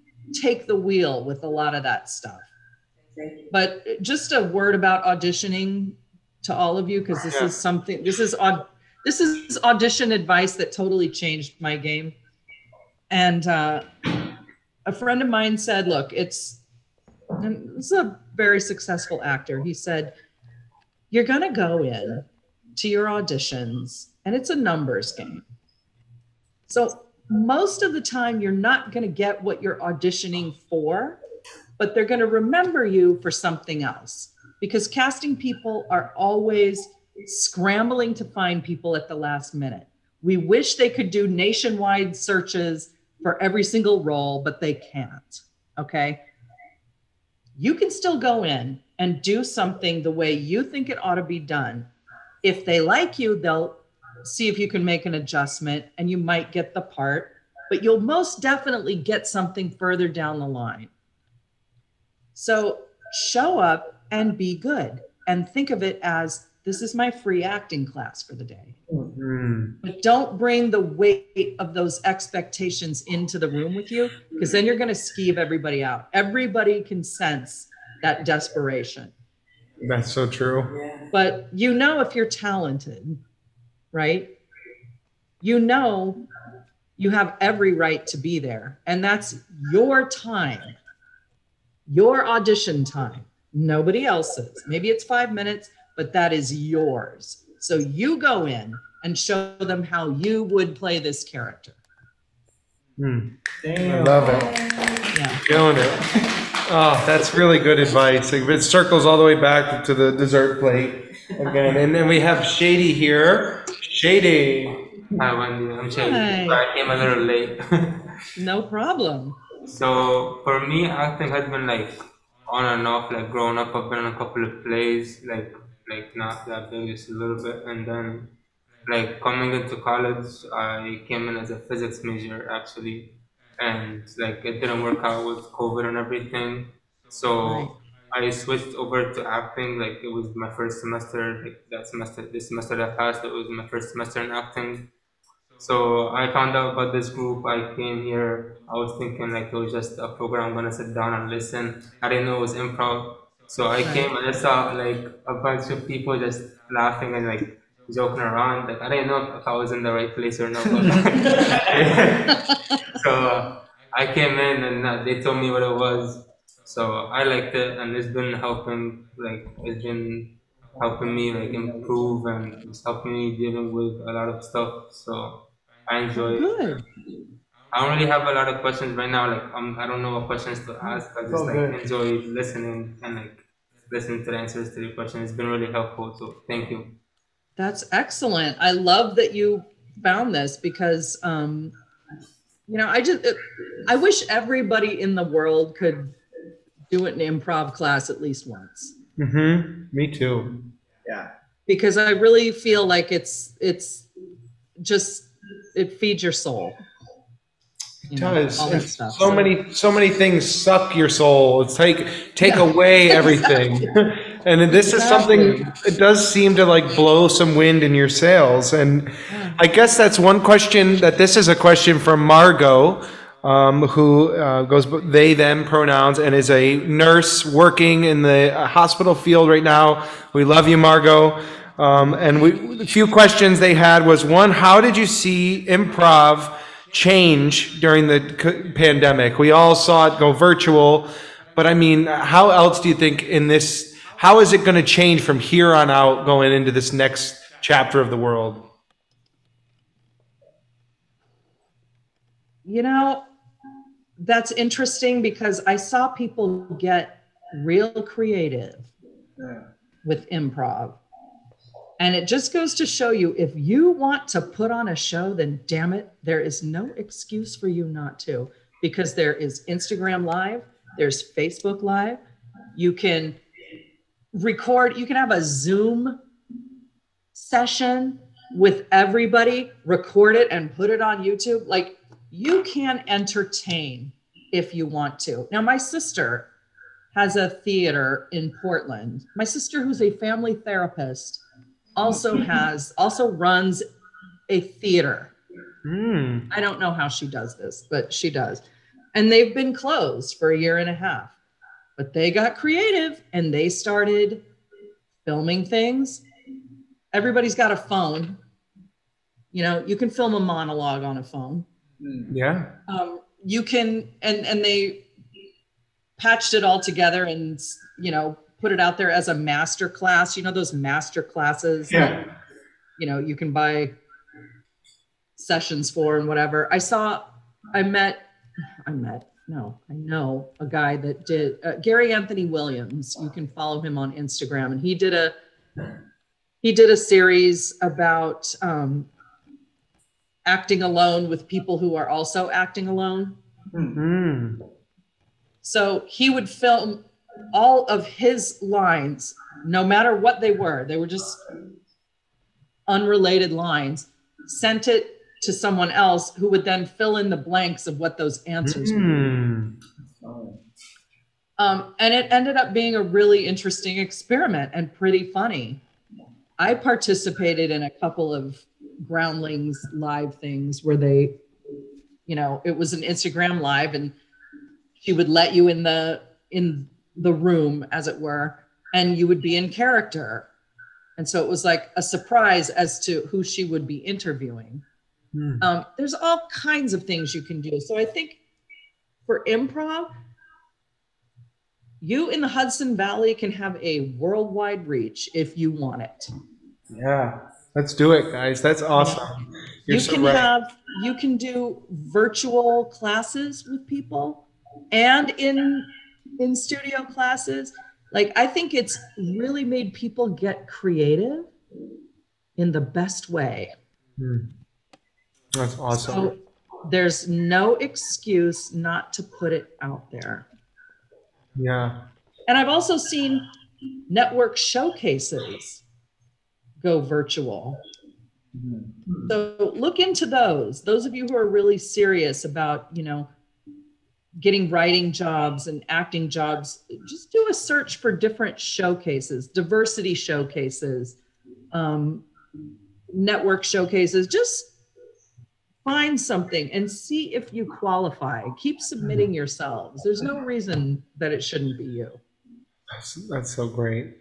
take the wheel with a lot of that stuff Thank you. But just a word about auditioning to all of you because this Yeah. is something this is this is audition advice that totally changed my game. And uh, a friend of mine said look it's and this is a very successful actor. He said you're going to go in to your auditions and it's a numbers game. So most of the time you're not going to get what you're auditioning for but they're going to remember you for something else because casting people are always scrambling to find people at the last minute. We wish they could do nationwide searches for every single role, but they can't. Okay. You can still go in and do something the way you think it ought to be done. If they like you, they'll see if you can make an adjustment and you might get the part, but you'll most definitely get something further down the line. So show up and be good and think of it as this is my free acting class for the day. Mm-hmm. But don't bring the weight of those expectations into the room with you because then you're going to skeeve everybody out. Everybody can sense that desperation. That's so true. But you know if you're talented, right? You know you have every right to be there. And that's your time, your audition time, nobody else's. Maybe it's five minutes, but that is yours. So you go in and show them how you would play this character. Hmm. I love it. Yeah. Killing it. Oh, that's really good advice. It circles all the way back to the dessert plate again. And then we have Shady here. Shady. Hi, Wendi. I'm Shady. Hi. Sorry, I came a little late. No problem. So for me, acting has been like on and off. Like growing up, I've been in a couple of plays, like like not that big, just a little bit, and then like coming into college, I came in as a physics major actually, and like it didn't work out with COVID and everything. So I switched over to acting. Like it was my first semester. Like that semester, this semester that passed, it was my first semester in acting. So I found out about this group. I came here. I was thinking like it was just a program. I'm gonna sit down and listen. I didn't know it was improv. So I came and I saw like a bunch of people just laughing and like joking around. Like I didn't know if I was in the right place or not. so I came in and uh, they told me what it was. So I liked it, and it's been helping. Like it's been helping me like improve and it's helping me dealing with a lot of stuff. So I enjoy. Good. I don't really have a lot of questions right now. Like um, I don't know what questions to ask. I just Oh, like good. enjoy listening and like listening to the answers to the questions. It's been really helpful. So thank you. That's excellent. I love that you found this because, um, you know, I just, I wish everybody in the world could do an improv class at least once Mm-hmm. Me too. Yeah. Because I really feel like it's, it's just, it feeds your soul. It You know, does. stuff. So many, so many things suck your soul. It's take take away everything. and this is something. It does seem to like blow some wind in your sails. And I guess that's one question. That this is a question from Margot, um, who uh, goes they them pronouns and is a nurse working in the uh, hospital field right now. We love you, Margot. Um, and we, the few questions they had was one: How did you see improv? change during the c- pandemic. We all saw it go virtual, but I mean, how else do you think in this, how is it going to change from here on out going into this next chapter of the world? You know, that's interesting because I saw people get real creative with improv. And it just goes to show you if you want to put on a show, then damn it, there is no excuse for you not to because there is Instagram Live, there's Facebook Live. You can record, you can have a Zoom session with everybody, record it and put it on YouTube. Like you can entertain if you want to. Now, my sister has a theater in Portland. My sister, who's a family therapist, also has also runs a theater. Hmm. I don't know how she does this, but she does. And they've been closed for a year and a half. But they got creative and they started filming things. Everybody's got a phone. You know, you can film a monologue on a phone. Yeah. Um, you can, and and they patched it all together and you know put it out there as a master class. You know those master classes. that, you know you can buy sessions for and whatever. I saw, I met, I met, no, I know a guy that did, uh, Gary Anthony Williams. You can follow him on Instagram and he did a, he did a series about um, acting alone with people who are also acting alone. Hmm. So he would film all of his lines, no matter what they were. They were just unrelated lines, sent it to someone else who would then fill in the blanks of what those answers were. Hmm. Um, and it ended up being a really interesting experiment and pretty funny. I participated in a couple of Groundlings live things where they, you know, it was an Instagram live and she would let you in the in the room as it were and you would be in character. And so it was like a surprise as to who she would be interviewing. Hmm. Um, there's all kinds of things you can do. So I think for improv, you in the Hudson Valley can have a worldwide reach if you want it. Yeah. Let's do it, guys. That's awesome. You're you so can right. have you can do virtual classes with people and in in studio classes. Like I think it's really made people get creative in the best way. Hmm. That's awesome. So there's no excuse not to put it out there. yeah. And I've also seen network showcases go virtual. So look into those. Those of you who are really serious about, you know, getting writing jobs and acting jobs, just do a search for different showcases, diversity showcases, um, network showcases. Just find something and see if you qualify. Keep submitting yourselves. There's no reason that it shouldn't be you. That's, that's so great.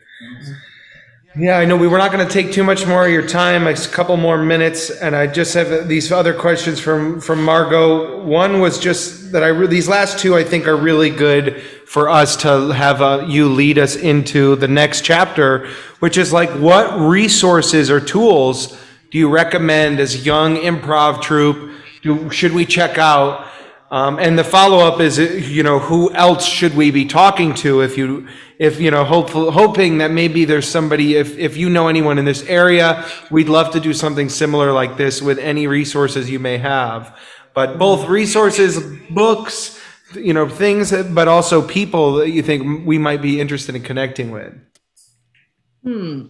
Yeah, I know we were not going to take too much more of your time, a couple more minutes, and I just have these other questions from from Margot. One was just that I re- these last two I think are really good for us to have uh, you lead us into the next chapter, which is like what resources or tools do you recommend as young improv troupe? Do, should we check out? Um, and the follow up is, you know, who else should we be talking to if you, if, you know, hopeful, hoping that maybe there's somebody, if, if you know anyone in this area, we'd love to do something similar like this with any resources you may have. But both resources, books, you know, things, but also people that you think we might be interested in connecting with. Hmm.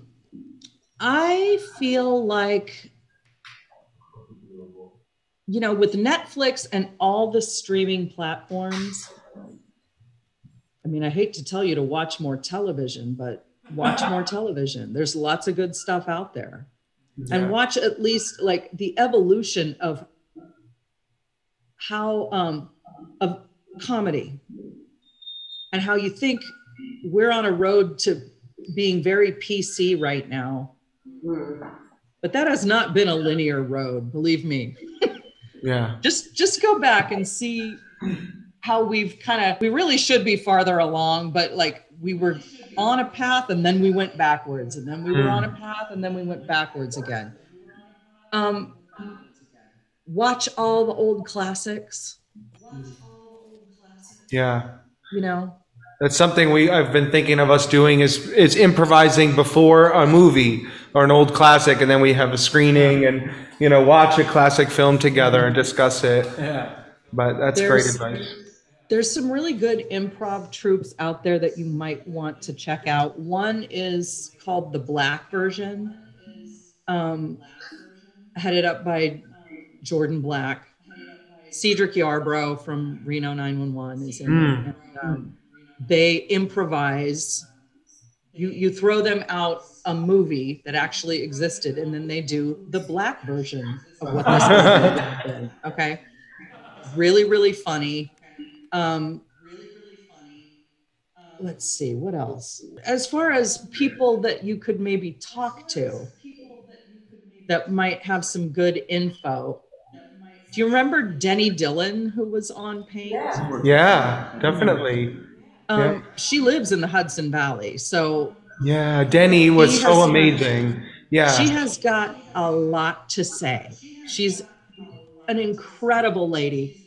I feel like you know, with Netflix and all the streaming platforms, I mean, I hate to tell you to watch more television, but watch more television. There's lots of good stuff out there. Yeah. And watch at least like the evolution of how um of comedy and how you think we're on a road to being very PC right now. But that has not been a linear road, believe me. Yeah. just just go back and see how we've kind of we really should be farther along but like we were on a path and then we went backwards and then we were on a path and then we went backwards again. Um watch all the old classics. Yeah. you know? That's something we I've been thinking of us doing is is improvising before a movie or an old classic, and then we have a screening and you know watch a classic film together and discuss it. Yeah. But that's There's- great advice. there's some really good improv troupes out there that you might want to check out. One is called the Black Version, um, headed up by Jordan Black. Cedric Yarbrough from Reno 911 is in it. Hmm. And, um, they improvise. You you throw them out a movie that actually existed, and then they do the black version of what this movie would have been. Okay, really really funny. Um, let's see what else. As far as people that you could maybe talk to that might have some good info. Do you remember Denny Dillon, who was on Paint? Yeah, definitely. Um, Yeah. She lives in the Hudson Valley, so Yeah, Denny was so has- amazing. Yeah. she has got a lot to say. She's an incredible lady.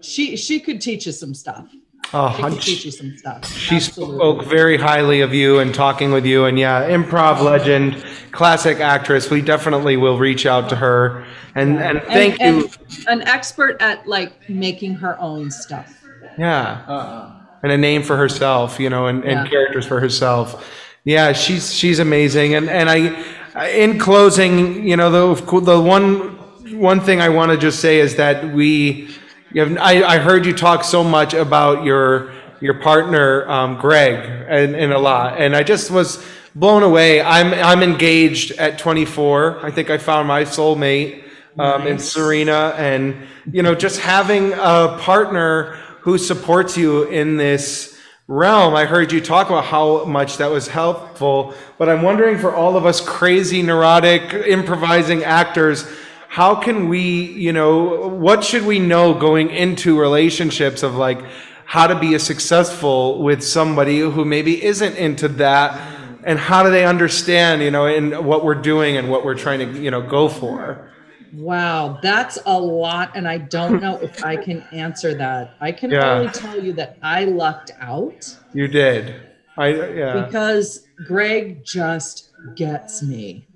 She she could teach you some stuff. Oh, She could teach you some stuff. She Absolutely. spoke very highly of you and talking with you, and yeah, improv legend, classic actress. We definitely will reach out to her and and thank and, you. and an expert at like making her own stuff. Yeah. Uh-huh. And a name for herself, you know, and, and Yeah. characters for herself. Yeah, she's she's amazing. And and I, in closing, you know, the the one one thing I want to just say is that we, you have, I I heard you talk so much about your your partner um, Greg and, and a lot, and I just was blown away. I'm I'm engaged at 24. I think I found my soulmate um, in Serena, and you know, just having a partner who supports you in this realm. I heard you talk about how much that was helpful, but I'm wondering for all of us crazy, neurotic, improvising actors, how can we, you know, what should we know going into relationships of like how to be a successful with somebody who maybe isn't into that and how do they understand, you know, in what we're doing and what we're trying to, you know, go for? Wow, that's a lot, and I don't know if I can answer that. I can Yeah. only tell you that I lucked out You did. I yeah. because Greg just gets me.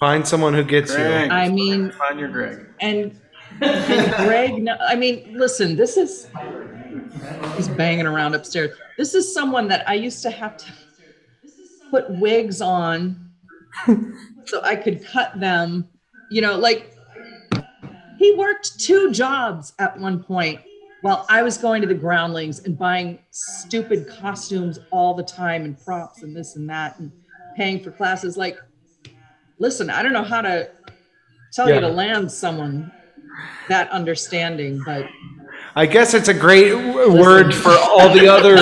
Find someone who gets Greg. you. I mean, Find your Greg. and, and Greg, no, I mean, listen, this is he's banging around upstairs. This is someone that I used to have to put wigs on so I could cut them. You know, like he worked two jobs at one point while I was going to the groundlings and buying stupid costumes all the time and props and this and that and paying for classes. Like, listen, I don't know how to tell you to land someone that understanding, but I guess it's a great w- word for all the other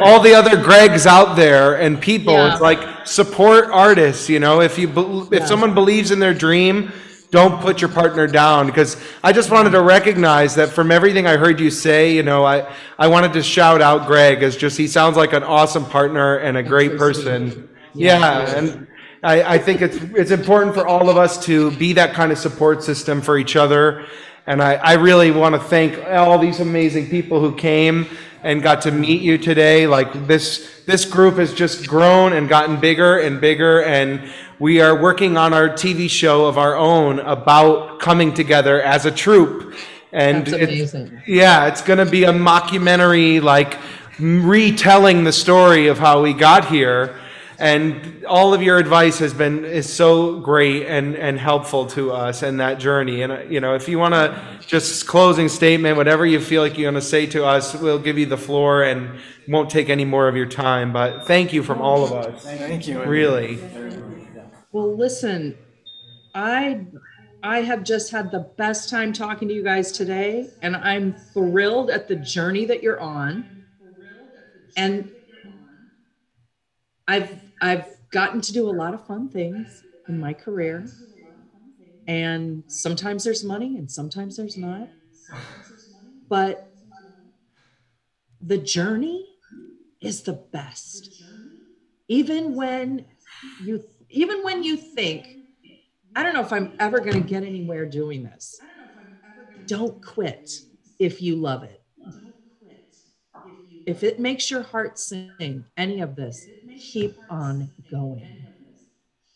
all the other Gregs out there and people. Yeah. It's like support artists. You know, if you if Yeah. someone believes in their dream, don't put your partner down. Because I just wanted to recognize that from everything I heard you say, you know, I I wanted to shout out Greg as just he sounds like an awesome partner and a great so person. Yeah, and. I, I think it's it's important for all of us to be that kind of support system for each other. And I, I really want to thank all these amazing people who came and got to meet you today. Like this this group has just grown and gotten bigger and bigger and we are working on our TV show of our own about coming together as a troupe. And That's it's- amazing. yeah, it's going to be a mockumentary, like retelling the story of how we got here. And all of your advice has been is so great and, and helpful to us in that journey. And uh, you know, if you want to just closing statement, whatever you feel like you're going to say to us, we'll give you the floor and won't take any more of your time. But thank you from all of us. Thank you. Really. Well, listen, I I have just had the best time talking to you guys today, and I'm thrilled at the journey that you're on. And I've I've gotten to do a lot of fun things in my career. And sometimes there's money and sometimes there's not. But the journey is the best. Even when you even when you think i don't know if i'm ever going to get anywhere doing this don't quit if you love it if it makes your heart sing any of this keep on going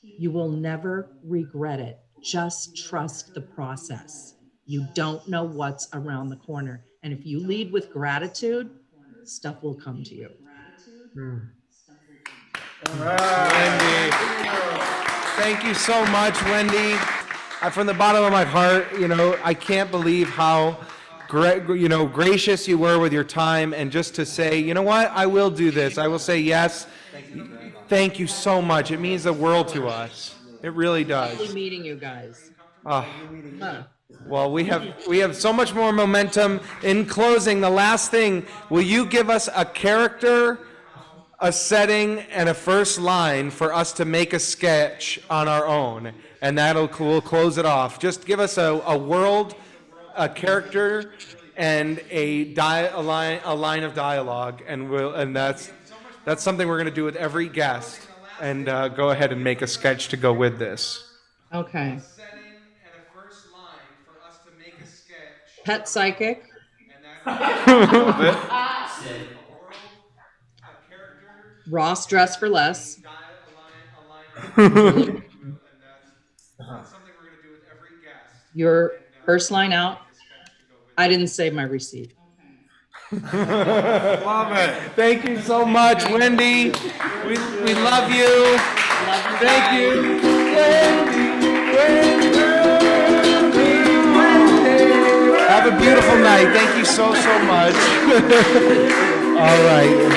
you will never regret it just trust the process you don't know what's around the corner and if you lead with gratitude stuff will come to you Wendi. Thank you so much, Wendi. Uh, From the bottom of my heart, you know, I can't believe how you know gracious you were with your time and just to say, you know what, I will do this. I will say yes. Thank you so much. It means the world to us. It really Lovely does. meeting you guys Ah. Huh. Well, we have we have so much more momentum. In closing, the last thing, will you give us a character, a setting, and a first line for us to make a sketch on our own, and that'll we'll close it off. Just give us a, a world, a character, and a di- a line a line of dialogue, and we'll and that's that's something we're going to do with every guest. And uh, go ahead and make a sketch to go with this. okay Setting and a first line for us to make a sketch. pet psychic ross dress for less your first line out i didn't save my receipt Love it. Thank you so much, Wendi. We, we love you. Thank you. Wendi. Have a beautiful night. Thank you so, so much. All right.